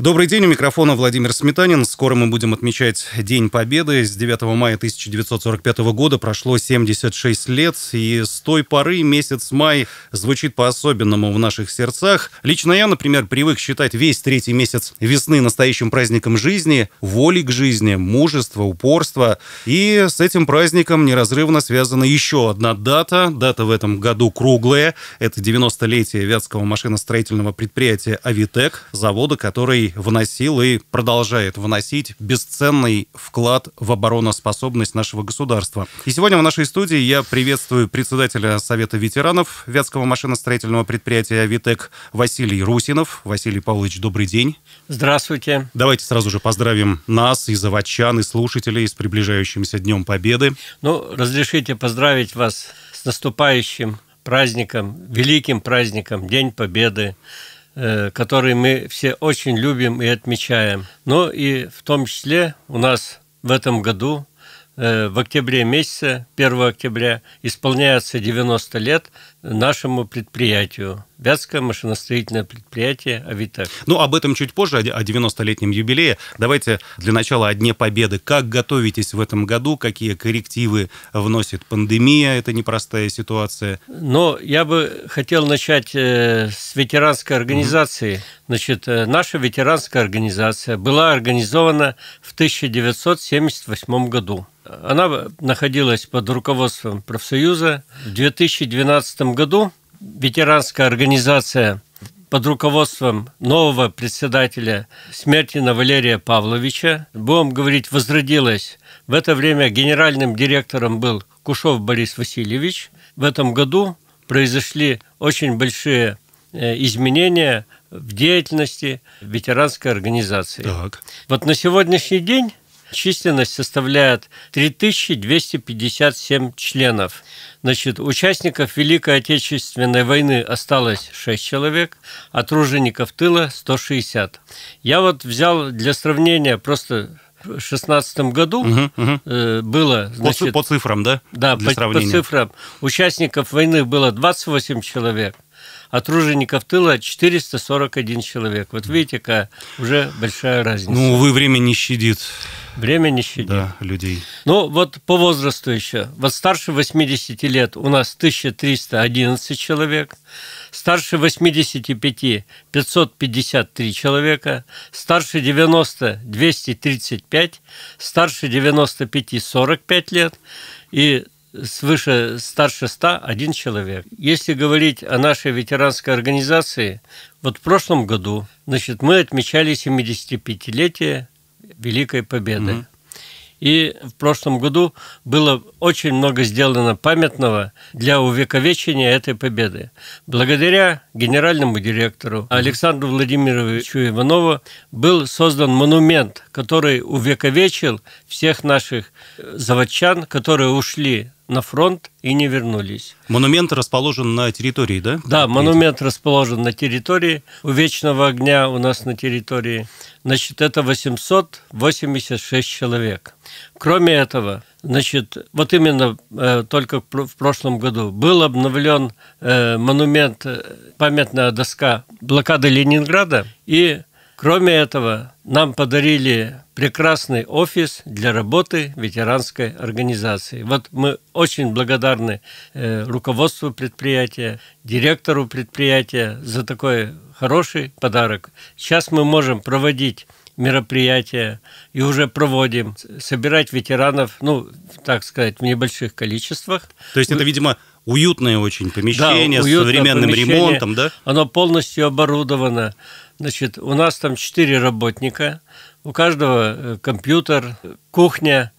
Добрый день, у микрофона Владимир Сметанин. Скоро мы будем отмечать День Победы. С 9 мая 1945 года прошло 76 лет, и с той поры месяц май звучит по-особенному в наших сердцах. Лично я, например, привык считать весь третий месяц весны настоящим праздником жизни, воли к жизни, мужества, упорства. И с этим праздником неразрывно связана еще одна дата. Дата в этом году круглая. Это 90-летие Вятского машиностроительного предприятия «Авитек», завода, который вносил и продолжает вносить бесценный вклад в обороноспособность нашего государства. И сегодня в нашей студии я приветствую председателя Совета ветеранов Вятского машиностроительного предприятия «Авитек» Василий Русинов. Василий Павлович, добрый день. Здравствуйте. Давайте сразу же поздравим нас и заводчан, и слушателей с приближающимся Днем Победы. Ну, разрешите поздравить вас с наступающим праздником, великим праздником, День Победы. Э, который мы все очень любим и отмечаем. Но и в том числе у нас в этом году Э, в октябре месяце, 1 октября, исполняется 90 лет нашему предприятию. Вятское машиностроительное предприятие «Авитек». Ну, об этом чуть позже, о 90-летнем юбилее. Давайте для начала о Дне Победы. Как готовитесь в этом году? Какие коррективы вносит пандемия? Это непростая ситуация. Но я бы хотел начать э, с ветеранской организации. Угу. Значит, э, наша ветеранская организация была организована в 1978 году. Она находилась под руководством профсоюза. В 2012 году ветеранская организация под руководством нового председателя Смертина Валерия Павловича, будем говорить, возродилась. В это время генеральным директором был Кушов Борис Васильевич. В этом году произошли очень большие э, изменения в деятельности ветеранской организации. Так. Вот на сегодняшний день Численность составляет 3257 членов. Значит, участников Великой Отечественной войны осталось 6 человек, а тружеников тыла 160. Я вот взял для сравнения просто в 16 году угу, угу. было... Значит, по, по цифрам, да? Да, по, по цифрам. Участников войны было 28 человек, тружеников тыла 441 человек. Вот видите, какая уже большая разница. Ну, вы время не щадит. Время не щадит. Да, людей. Ну, вот по возрасту еще. Вот старше 80 лет у нас 1311 человек, старше 85 – 553 человека, старше 90 – 235, старше 95 – 45 лет и свыше старше 100 – один человек. Если говорить о нашей ветеранской организации, вот в прошлом году значит, мы отмечали 75-летие Великой Победы. Угу. И в прошлом году было очень много сделано памятного для увековечения этой победы. Благодаря генеральному директору Александру Владимировичу Иванову был создан монумент, который увековечил всех наших заводчан, которые ушли на фронт и не вернулись. Монумент расположен на территории, да? Да, монумент расположен на территории. У Вечного огня у нас на территории. Значит, это 886 человек. Кроме этого, значит, вот именно э, только в прошлом году был обновлен э, монумент, э, памятная доска блокады Ленинграда и Кроме этого, нам подарили прекрасный офис для работы ветеранской организации. Вот мы очень благодарны э, руководству предприятия, директору предприятия за такой хороший подарок. Сейчас мы можем проводить мероприятия и уже проводим, собирать ветеранов, ну, так сказать, в небольших количествах. То есть это, видимо, уютное очень помещение да, с современным помещение. ремонтом, да? Оно полностью оборудовано. Значит, у нас там четыре работника, у каждого э, компьютер, кухня,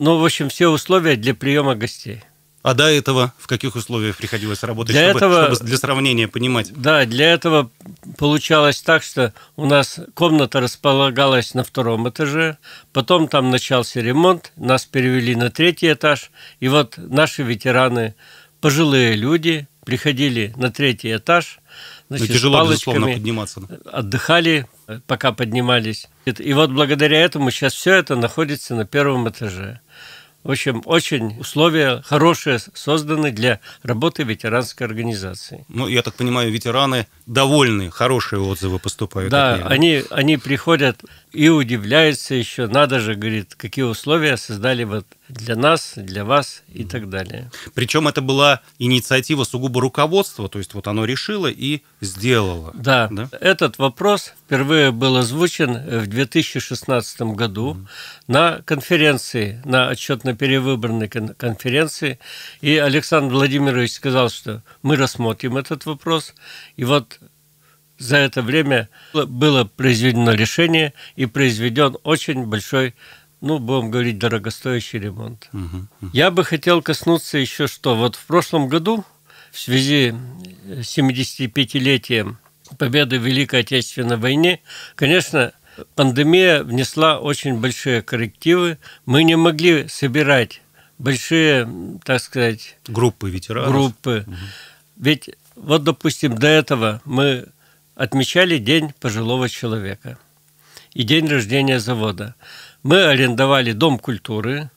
ну, в общем, все условия для приема гостей. А до этого в каких условиях приходилось работать, для чтобы, этого, чтобы для сравнения понимать? Да, для этого получалось так, что у нас комната располагалась на втором этаже, потом там начался ремонт, нас перевели на третий этаж, и вот наши ветераны, пожилые люди, приходили на третий этаж, Значит, Но тяжело, безусловно, подниматься. Отдыхали, пока поднимались. И вот благодаря этому сейчас все это находится на первом этаже. В общем, очень условия хорошие созданы для работы ветеранской организации. Ну, я так понимаю, ветераны довольны, хорошие отзывы поступают. Да, такие, они, они приходят и удивляются еще, надо же, говорит, какие условия создали вот для нас, для вас и так далее. Причем это была инициатива сугубо руководства, то есть вот оно решило и сделало. Да, да? этот вопрос впервые был озвучен в 2016 году mm. на конференции, на отчетно-перевыборной конференции, и Александр Владимирович сказал, что мы рассмотрим этот вопрос, и вот за это время было произведено решение и произведен очень большой ну, будем говорить, дорогостоящий ремонт. Угу, угу. Я бы хотел коснуться еще что. Вот в прошлом году, в связи с 75-летием победы в Великой Отечественной войне, конечно, пандемия внесла очень большие коррективы. Мы не могли собирать большие, так сказать... Группы ветеранов. Группы. Угу. Ведь вот, допустим, до этого мы отмечали День пожилого человека и день рождения завода. Мы арендовали Дом культуры,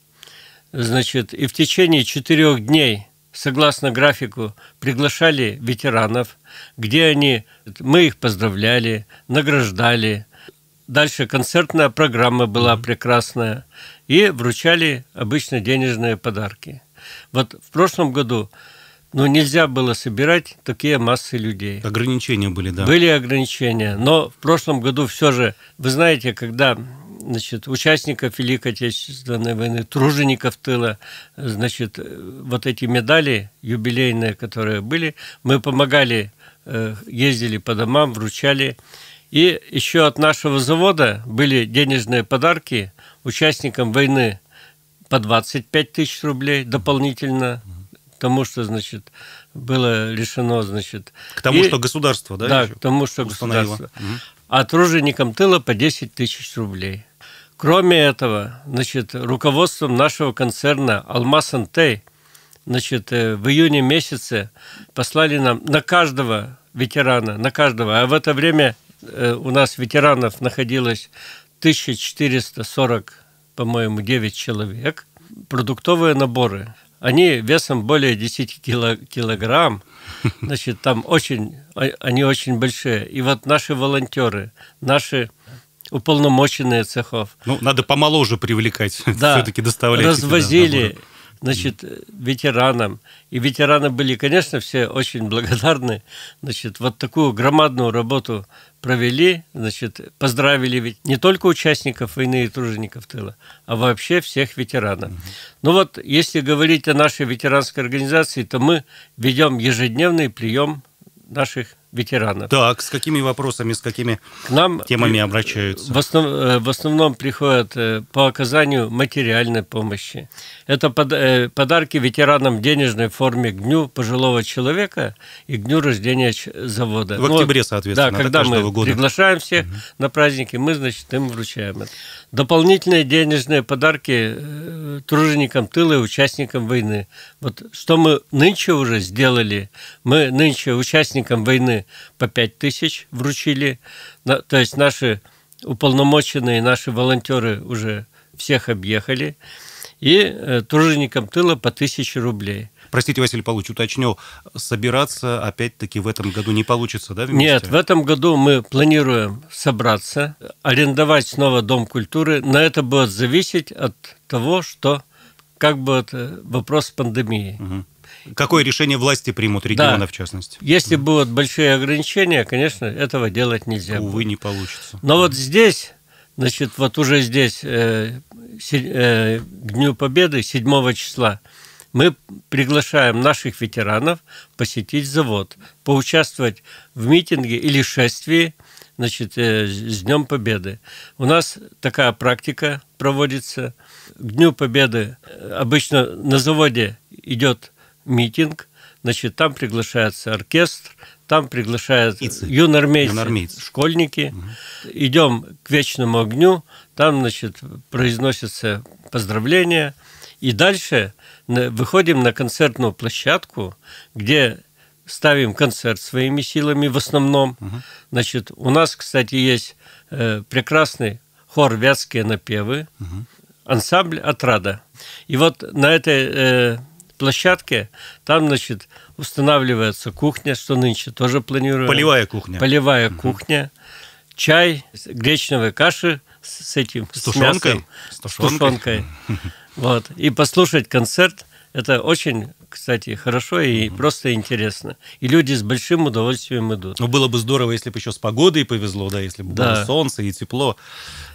значит, и в течение четырех дней, согласно графику, приглашали ветеранов, где они, мы их поздравляли, награждали. Дальше концертная программа была прекрасная. И вручали обычно денежные подарки. Вот в прошлом году ну, нельзя было собирать такие массы людей. Ограничения были, да. Были ограничения. Но в прошлом году все же, вы знаете, когда значит, участников Великой Отечественной войны, тружеников тыла, значит, вот эти медали юбилейные, которые были, мы помогали, э, ездили по домам, вручали. И еще от нашего завода были денежные подарки участникам войны по 25 тысяч рублей дополнительно тому, что, значит, было решено, значит... К тому, и, что государство, да? Да, к тому, что установило. государство. Угу. А труженикам тыла по 10 тысяч рублей. Кроме этого, значит, руководством нашего концерна «Алмаз Антей» значит, э, в июне месяце послали нам на каждого ветерана, на каждого, а в это время э, у нас ветеранов находилось 1440, по-моему, 9 человек, продуктовые наборы – они весом более 10 кило, килограмм, значит, там очень, они очень большие. И вот наши волонтеры, наши уполномоченные цехов. Ну, надо помоложе привлекать, да, все-таки доставлять. Развозили значит, ветеранам. И ветераны были, конечно, все очень благодарны. Значит, вот такую громадную работу провели, значит, поздравили ведь не только участников войны и тружеников тыла, а вообще всех ветеранов. Угу. Ну вот, если говорить о нашей ветеранской организации, то мы ведем ежедневный прием наших ветеранов. Так, с какими вопросами, с какими К нам темами обращаются? В, основ, э, в основном приходят э, по оказанию материальной помощи. Это э, подарки ветеранам в денежной форме к Дню пожилого человека и к Дню рождения завода. В октябре, соответственно, да, когда мы года. приглашаем всех угу. на праздники, мы, значит, им вручаем это. Дополнительные денежные подарки труженикам тыла и участникам войны. Вот что мы нынче уже сделали, мы нынче участникам войны по 5 тысяч вручили. То есть наши уполномоченные, наши волонтеры уже всех объехали. И э, труженикам тыла по тысяче рублей. Простите, Василий Павлович, уточню, собираться опять-таки в этом году не получится, да? Вместе? Нет, в этом году мы планируем собраться, арендовать снова Дом культуры. Но это будет зависеть от того, что как будет э, вопрос пандемии. Угу. Какое решение власти примут, региона да. в частности? Если будут большие ограничения, конечно, этого делать нельзя. Увы, будет. не получится. Но вот здесь, значит, вот уже здесь, э, э, к Дню Победы, 7 числа, мы приглашаем наших ветеранов посетить завод, поучаствовать в митинге или шествии, значит, э, с Днем Победы. У нас такая практика проводится. К Дню Победы э, обычно на заводе идет митинг, значит, там приглашается оркестр, там приглашают юнормейцы, юнормейцы, школьники. Угу. Идем к вечному огню, там, значит, произносятся поздравления. И дальше выходим на концертную площадку, где ставим концерт своими силами в основном. Угу. Значит, у нас, кстати, есть э, прекрасный хор «Вятские напевы». Угу. ансамбль «Отрада». И вот на этой э, площадке там, значит, устанавливается кухня, что нынче тоже планируем. Полевая кухня. Полевая угу. кухня. Чай, гречневая каша с этим, с, с тушенкой. Мясом, с тушенкой. С тушенкой. Вот. И послушать концерт – это очень, кстати, хорошо и угу. просто интересно. И люди с большим удовольствием идут. Ну, было бы здорово, если бы еще с погодой повезло, да, если бы да. было солнце и тепло.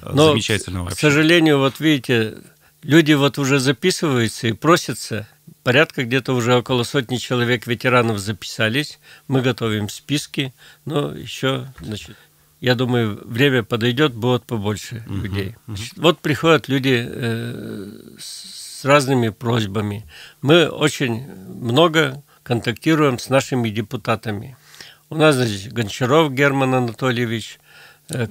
Но, Замечательно вообще. К сожалению, вот видите, люди вот уже записываются и просятся. Порядка где-то уже около сотни человек ветеранов записались. Мы готовим списки, но еще, значит, я думаю, время подойдет, будет побольше uh-huh, людей. Значит, вот приходят люди э, с разными просьбами. Мы очень много контактируем с нашими депутатами. У нас, значит, Гончаров Герман Анатольевич –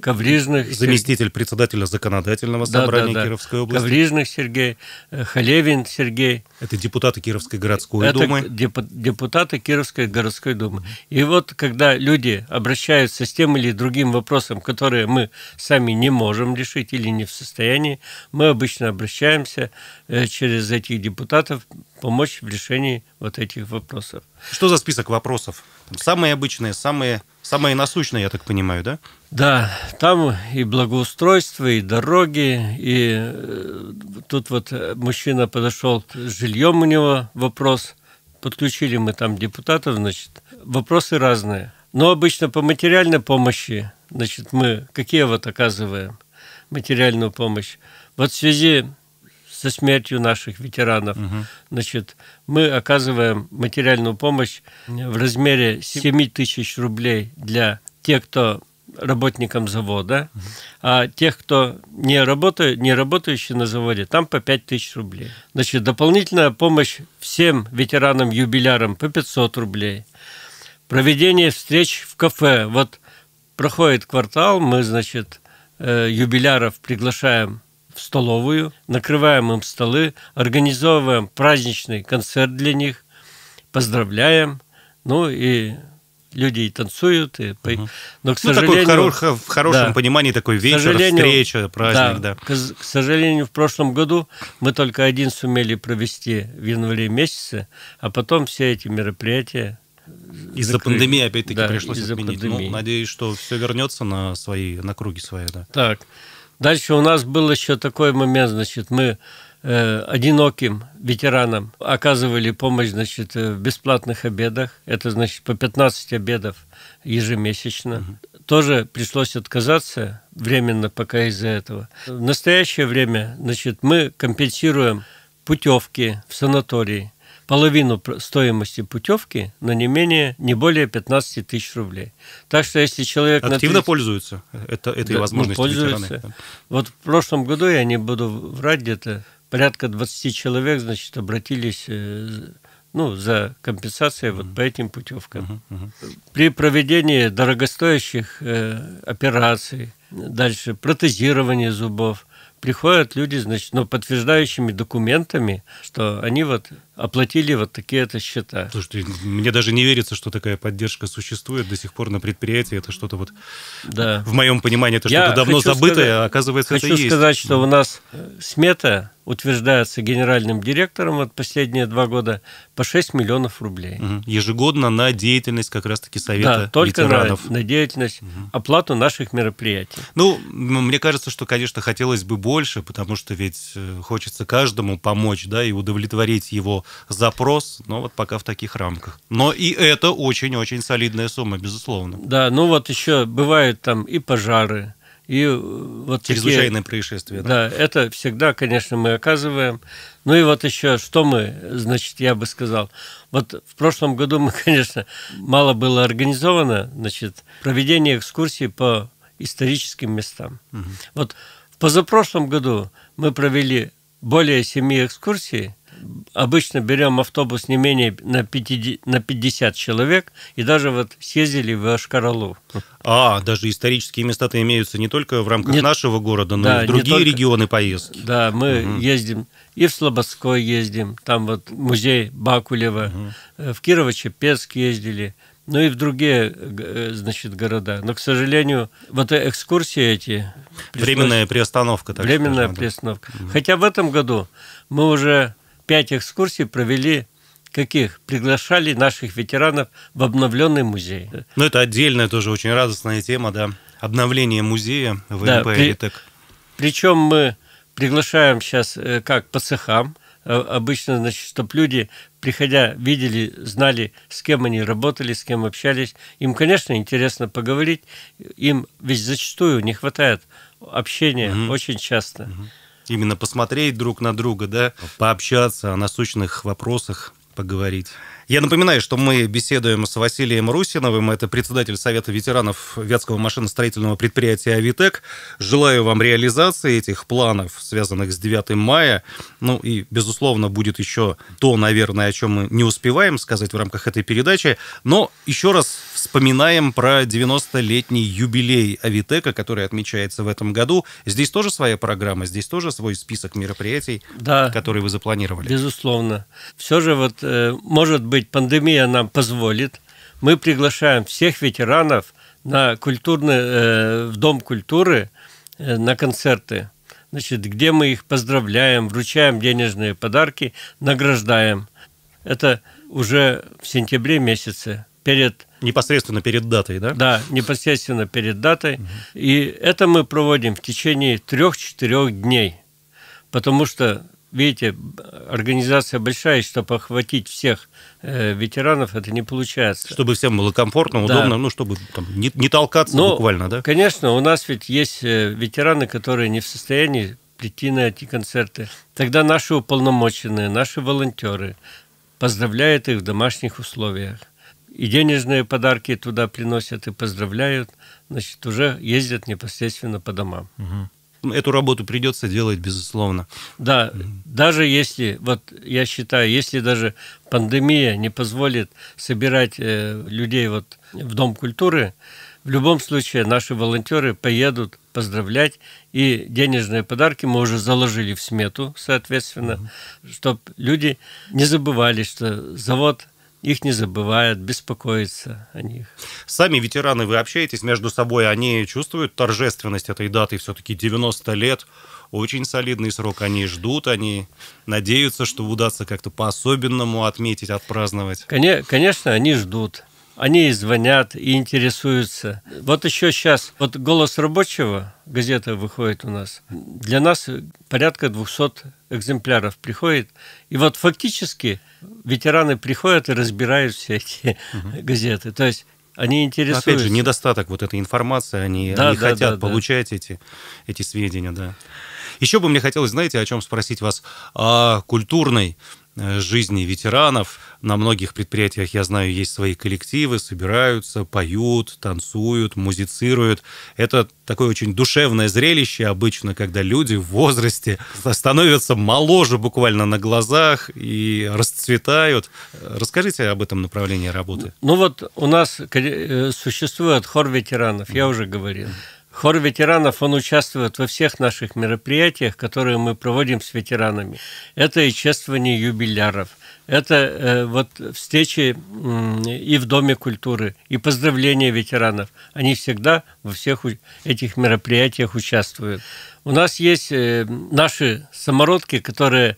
Коврижных. Заместитель председателя законодательного собрания да, да, Кировской области. Коврижных Сергей, э, Халевин Сергей. Это депутаты Кировской городской Это думы. депутаты Кировской городской думы. И вот когда люди обращаются с тем или другим вопросом, которые мы сами не можем решить или не в состоянии, мы обычно обращаемся э, через этих депутатов помочь в решении вот этих вопросов. Что за список вопросов? Самые обычные, самые, самые насущные, я так понимаю, да? Да, там и благоустройство, и дороги, и э, тут вот мужчина подошел, с жильем у него вопрос, подключили мы там депутатов, значит, вопросы разные. Но обычно по материальной помощи, значит, мы какие вот оказываем материальную помощь? Вот в связи со смертью наших ветеранов. Угу. Значит, мы оказываем материальную помощь в размере 7 тысяч рублей для тех, кто работникам завода, угу. а тех, кто не работает, не работающий на заводе, там по 5 тысяч рублей. Значит, дополнительная помощь всем ветеранам-юбилярам по 500 рублей. Проведение встреч в кафе. Вот проходит квартал, мы, значит, э, юбиляров приглашаем в столовую, накрываем им столы, организовываем праздничный концерт для них, поздравляем, ну и люди и танцуют, и угу. но к сожалению, ну, такой в хорошем да, понимании такой вечер, встреча, праздник, да. да. К, к сожалению, в прошлом году мы только один сумели провести в январе месяце, а потом все эти мероприятия из-за пандемии опять-таки да, пришлось отменить. Пандемии. Ну, надеюсь, что все вернется на свои, на круги свои, да. Так. Дальше у нас был еще такой момент, значит, мы э, одиноким ветеранам оказывали помощь, значит, в бесплатных обедах. Это, значит, по 15 обедов ежемесячно. Угу. Тоже пришлось отказаться временно пока из-за этого. В настоящее время, значит, мы компенсируем путевки в санатории половину стоимости путевки, но не менее, не более 15 тысяч рублей. Так что если человек... Активно 30... пользуются это, этой да, возможностью ну, пользуются. Ветераны. Вот в прошлом году, я не буду врать, где-то порядка 20 человек, значит, обратились э, ну, за компенсацией вот по этим путевкам. Uh-huh, uh-huh. При проведении дорогостоящих э, операций, дальше протезирование зубов, приходят люди, значит, ну, подтверждающими документами, что они вот оплатили вот такие-то счета. Слушайте, мне даже не верится, что такая поддержка существует до сих пор на предприятии. Это что-то вот... Да. В моем понимании это что-то давно забытое, сказать, а оказывается хочу это есть. Хочу сказать, что у нас смета утверждается генеральным директором вот последние два года по 6 миллионов рублей. Угу. Ежегодно на деятельность как раз-таки Совета да, только ветеранов. На, на деятельность, угу. оплату наших мероприятий. Ну, мне кажется, что, конечно, хотелось бы больше, потому что ведь э, хочется каждому помочь, да, и удовлетворить его запрос, но вот пока в таких рамках. Но и это очень-очень солидная сумма, безусловно. Да, ну вот еще бывают там и пожары, и э, вот Чрезвычайные такие, происшествия. Да? да, это всегда, конечно, мы оказываем. Ну и вот еще, что мы, значит, я бы сказал. Вот в прошлом году мы, конечно, мало было организовано, значит, проведение экскурсий по историческим местам. Угу. Вот в позапрошлом году мы провели более семи экскурсий обычно берем автобус не менее на 50, на 50 человек, и даже вот съездили в Ашкаралу. А, даже исторические места-то имеются не только в рамках Нет, нашего города, но да, и в другие только, регионы поездки. Да, мы угу. ездим и в Слободской ездим, там вот музей Бакулева, угу. в Кирово-Чепецк ездили, ну и в другие, э, значит, города. Но, к сожалению, вот экскурсии эти пришлось... Временная приостановка. Так Временная скажем, приостановка. Да. Хотя в этом году мы уже пять экскурсий провели каких? Приглашали наших ветеранов в обновленный музей. Ну, это отдельная тоже очень радостная тема, да. Обновление музея в да, при... Причем мы приглашаем сейчас э, как по цехам, э, обычно, значит, чтобы люди, приходя, видели, знали, с кем они работали, с кем общались. Им, конечно, интересно поговорить. Им ведь зачастую не хватает общения угу. очень часто. Угу. Именно посмотреть друг на друга, да, пообщаться о насущных вопросах, поговорить. Я напоминаю, что мы беседуем с Василием Русиновым, это председатель Совета ветеранов Вятского машиностроительного предприятия «Авитек». Желаю вам реализации этих планов, связанных с 9 мая. Ну и, безусловно, будет еще то, наверное, о чем мы не успеваем сказать в рамках этой передачи. Но еще раз вспоминаем про 90-летний юбилей «Авитека», который отмечается в этом году. Здесь тоже своя программа, здесь тоже свой список мероприятий, да, которые вы запланировали. Безусловно. Все же вот, э, может быть, быть, пандемия нам позволит, мы приглашаем всех ветеранов на культурный, э, в Дом культуры э, на концерты, значит, где мы их поздравляем, вручаем денежные подарки, награждаем. Это уже в сентябре месяце, перед Непосредственно перед датой, да? Да, непосредственно перед датой. Угу. И это мы проводим в течение трех-четырех дней. Потому что видите, организация большая, чтобы охватить всех э, ветеранов, это не получается. Чтобы всем было комфортно, да. удобно, ну, чтобы там, не, не толкаться Но, буквально, да? Конечно, у нас ведь есть э, ветераны, которые не в состоянии прийти на эти концерты. Тогда наши уполномоченные, наши волонтеры поздравляют их в домашних условиях. И денежные подарки туда приносят и поздравляют, значит, уже ездят непосредственно по домам. Угу эту работу придется делать, безусловно. Да, mm даже если, вот я считаю, если даже пандемия не позволит собирать э, людей вот в Дом культуры, в любом случае наши волонтеры поедут поздравлять, и денежные подарки мы уже заложили в смету, соответственно, mm чтобы люди не забывали, что завод их не забывают, беспокоятся о них. Сами ветераны, вы общаетесь между собой, они чувствуют торжественность этой даты, все-таки 90 лет, очень солидный срок, они ждут, они надеются, что удастся как-то по-особенному отметить, отпраздновать. Конечно, они ждут. Они звонят и интересуются. Вот еще сейчас, вот «Голос рабочего» газета выходит у нас. Для нас порядка 200 экземпляров приходит. И вот фактически ветераны приходят и разбирают все эти угу. газеты. То есть они интересуются. Опять же, недостаток вот этой информации, они, да, они да, хотят да, получать да. Эти, эти сведения, да. Еще бы мне хотелось, знаете, о чем спросить вас? О культурной жизни ветеранов. На многих предприятиях, я знаю, есть свои коллективы, собираются, поют, танцуют, музицируют. Это такое очень душевное зрелище обычно, когда люди в возрасте становятся моложе буквально на глазах и расцветают. Расскажите об этом направлении работы. Ну вот у нас э, существует хор ветеранов, я уже говорил. Хор ветеранов, он участвует во всех наших мероприятиях, которые мы проводим с ветеранами. Это и чествование юбиляров, это э, вот встречи э, и в Доме культуры, и поздравления ветеранов. Они всегда во всех этих мероприятиях участвуют. У нас есть э, наши самородки, которые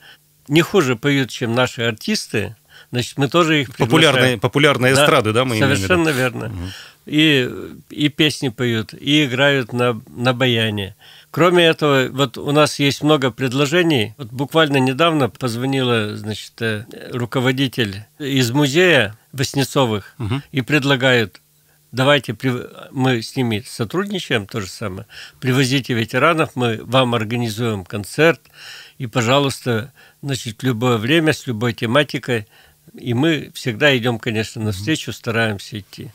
не хуже поют, чем наши артисты, значит, мы тоже их приглашаем. Популярные, популярные да, эстрады, да, мы Совершенно верно. Угу и, и песни поют, и играют на, на баяне. Кроме этого, вот у нас есть много предложений. Вот буквально недавно позвонила, значит, э, руководитель из музея Воснецовых угу. и предлагают давайте мы с ними сотрудничаем, то же самое. Привозите ветеранов, мы вам организуем концерт, и, пожалуйста, значит, любое время, с любой тематикой. И мы всегда идем, конечно, навстречу, стараемся идти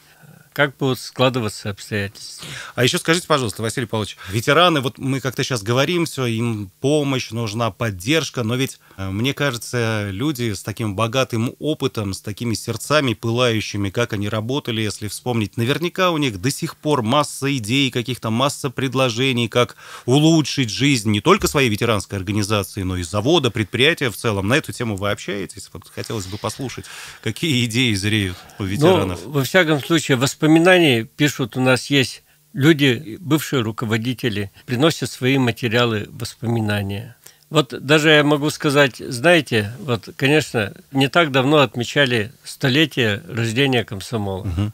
как будут складываться обстоятельства. А еще скажите, пожалуйста, Василий Павлович, ветераны, вот мы как-то сейчас говорим все, им помощь нужна, поддержка, но ведь, э, мне кажется, люди с таким богатым опытом, с такими сердцами пылающими, как они работали, если вспомнить, наверняка у них до сих пор масса идей, каких-то масса предложений, как улучшить жизнь не только своей ветеранской организации, но и завода, предприятия в целом. На эту тему вы общаетесь? Вот хотелось бы послушать, какие идеи зреют у ну, ветеранов. Ну, во всяком случае, воспоминания воспоминаний пишут, у нас есть люди, бывшие руководители, приносят свои материалы, воспоминания. Вот даже я могу сказать, знаете, вот, конечно, не так давно отмечали столетие рождения комсомола. Угу.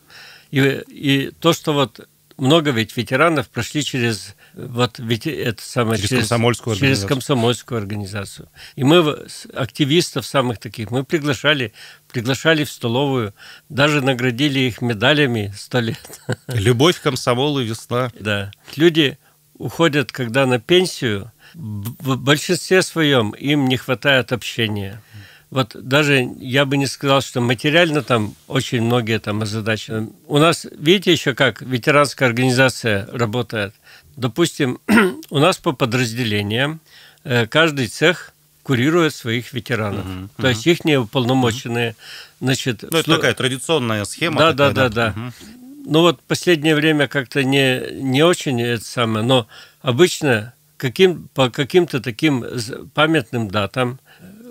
И, и то, что вот много ведь ветеранов прошли через вот ведь это самое через, через комсомольскую через комсомольскую организацию. И мы активистов самых таких мы приглашали приглашали в столовую, даже наградили их медалями сто лет. Любовь, комсомол и весна. Да. Люди уходят, когда на пенсию, в большинстве своем им не хватает общения вот даже я бы не сказал, что материально там очень многие там озадачены. У нас, видите еще как ветеранская организация работает? Допустим, у нас по подразделениям э, каждый цех курирует своих ветеранов. Угу, То угу. есть их неуполномоченные. Угу. Значит, ну, это сло... такая традиционная схема. Да, такая, да, да, да. Угу. Ну вот последнее время как-то не, не очень это самое, но обычно каким, по каким-то таким памятным датам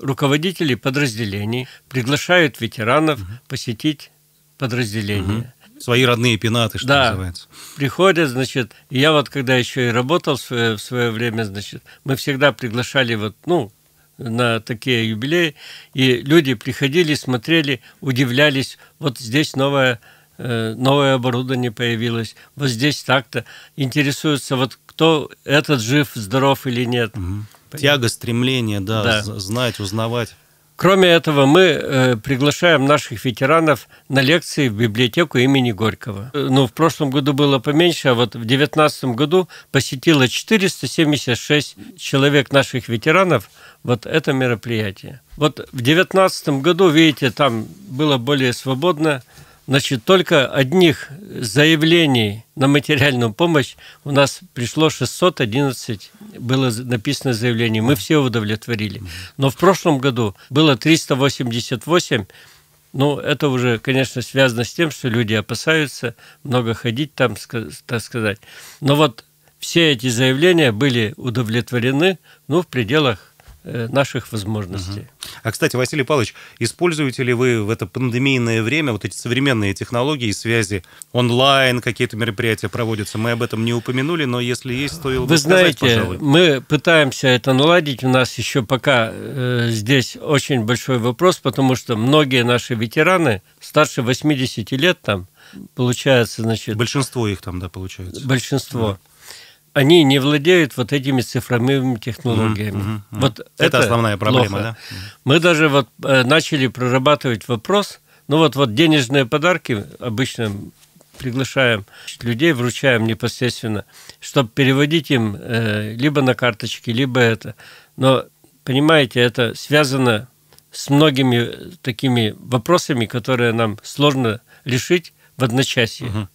руководители подразделений приглашают ветеранов угу. посетить подразделение. Угу. Свои родные пенаты, что да, называется. Приходят, значит, я вот когда еще и работал в свое, в свое время, значит, мы всегда приглашали вот, ну, на такие юбилеи, и люди приходили, смотрели, удивлялись, вот здесь новое э, новое оборудование появилось, вот здесь так-то, интересуются, вот кто этот жив, здоров или нет. Угу. Тяга, стремление, да, да. знать, узнавать. Кроме этого, мы э, приглашаем наших ветеранов на лекции в библиотеку имени Горького. Ну, в прошлом году было поменьше, а вот в 2019 году посетило 476 человек наших ветеранов вот это мероприятие. Вот в 2019 году, видите, там было более свободно, Значит, только одних заявлений на материальную помощь у нас пришло 611, было написано заявление, мы все удовлетворили. Но в прошлом году было 388, ну, это уже, конечно, связано с тем, что люди опасаются много ходить там, так сказать. Но вот все эти заявления были удовлетворены, ну, в пределах наших возможностей. Угу. А, кстати, Василий Павлович, используете ли вы в это пандемийное время вот эти современные технологии связи, онлайн какие-то мероприятия проводятся? Мы об этом не упомянули, но если есть, то Вы сказать, знаете, пожалуй. мы пытаемся это наладить. У нас еще пока э, здесь очень большой вопрос, потому что многие наши ветераны старше 80 лет там, получается, значит... Большинство их там, да, получается. Большинство. Да они не владеют вот этими цифровыми технологиями. Mm-hmm, mm-hmm. Вот это, это основная проблема, плохо. да? Мы даже вот э, начали прорабатывать вопрос. Ну вот вот денежные подарки обычно приглашаем людей, вручаем непосредственно, чтобы переводить им э, либо на карточки, либо это. Но понимаете, это связано с многими такими вопросами, которые нам сложно решить в одночасье. Угу.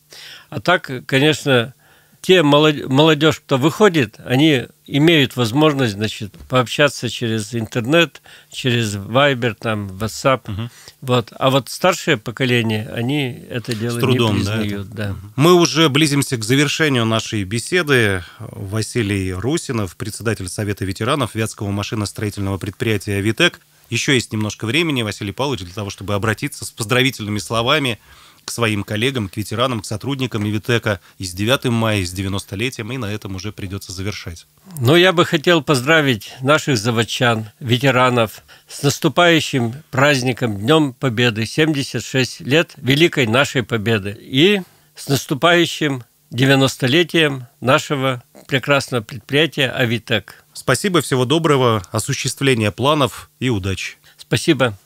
А так, конечно, те молодежь, кто выходит, они имеют возможность, значит, пообщаться через интернет, через Viber, там, WhatsApp. Угу. Вот. А вот старшее поколение, они это дело С трудом, не признают. Да, да. Мы уже близимся к завершению нашей беседы. Василий Русинов, председатель Совета ветеранов Вятского машиностроительного предприятия «Витек». Еще есть немножко времени, Василий Павлович, для того, чтобы обратиться с поздравительными словами к своим коллегам, к ветеранам, к сотрудникам Ивитека и с 9 мая, и с 90-летием, и на этом уже придется завершать. Ну, я бы хотел поздравить наших заводчан, ветеранов с наступающим праздником Днем Победы, 76 лет Великой нашей Победы, и с наступающим 90-летием нашего прекрасного предприятия «Авитек». Спасибо, всего доброго, осуществления планов и удачи. Спасибо.